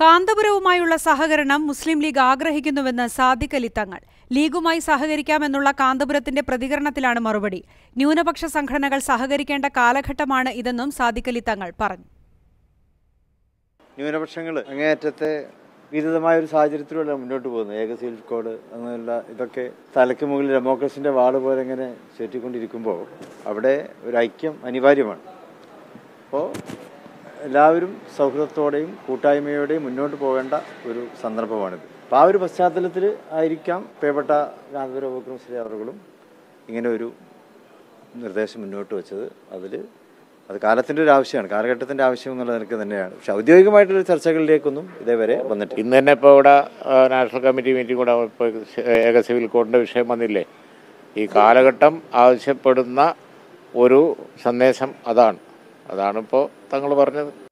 കാന്തപുരവുമായുള്ള സഹകരണം മുസ്ലിം ലീഗ് ആഗ്രഹിക്കുന്നുവെന്ന് സാദിഖ് അലി തങ്ങൾ. ലീഗുമായി സഹകരിക്കാമെന്നുള്ള കാന്തപുരത്തിന്റെ പ്രതികരണത്തിലാണ് മറുപടി. ന്യൂനപക്ഷ സംഘടനകൾ സഹകരിക്കേണ്ട കാലഘട്ടമാണ് ഇതെന്നും സാദിഖ് അലി തങ്ങൾ പറഞ്ഞു. ന്യൂനപക്ഷങ്ങൾ അങ്ങേയറ്റത്തെ വിരുദ്ധമായ ഒരു സാഹചര്യത്തിലൂടെ മുന്നോട്ട് പോകുന്നത് ഏക സിവിൽ കോഡ് അങ്ങനെയുള്ള ഇതൊക്കെ തലയ്ക്ക് മുകളിൽ ഡെമോക്രസിന്റെ വാൾ പോലെ ഇങ്ങനെ ചുറ്റിക്കൊണ്ടിരിക്കുമ്പോൾ അവിടെ ഒരു ഐക്യം അനിവാര്യമാണ്. എല്ലാവരും സൗഹൃദത്തോടെയും കൂട്ടായ്മയോടെയും മുന്നോട്ട് പോകേണ്ട ഒരു സന്ദർഭമാണിത്. അപ്പോൾ ആ ഒരു പശ്ചാത്തലത്തിൽ ആയിരിക്കാം പ്രിയപ്പെട്ട ഗാന്ധി ബക്രം ശ്രീ അവറുകളും ഇങ്ങനെ ഒരു നിർദ്ദേശം മുന്നോട്ട് വെച്ചത്. അതിൽ അത് കാലത്തിന്റെ ഒരു ആവശ്യമാണ്. കാലഘട്ടത്തിന്റെ ആവശ്യം എന്നുള്ള നിലയ്ക്ക് തന്നെയാണ്. പക്ഷെ ഔദ്യോഗികമായിട്ടുള്ള ചർച്ചകളിലേക്കൊന്നും ഇതേവരെ വന്നിട്ടില്ല. ഇന്ന് തന്നെ ഇപ്പോൾ ഇവിടെ നാഷണൽ കമ്മിറ്റി മീറ്റിംഗ് കൂടെ ഇപ്പോൾ ഏക സിവിൽ കോഡിന്റെ വിഷയം വന്നില്ലേ? ഈ കാലഘട്ടം ആവശ്യപ്പെടുന്ന ഒരു സന്ദേശം അതാണ്. അതാണിപ്പോൾ തങ്ങൾ പറഞ്ഞത്.